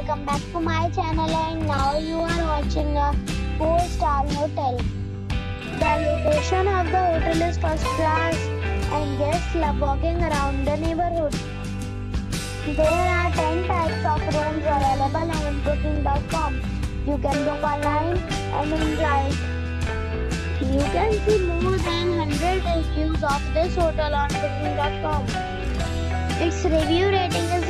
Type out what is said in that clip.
welcome back to my channel and now you are watching a 4 star hotel. The location of the hotel is first class and guests love walking around the neighborhood. There are 10 types of rooms available on booking.com. You can book online and enjoy it. You can see more than 100 reviews of this hotel on booking.com. Its review rating is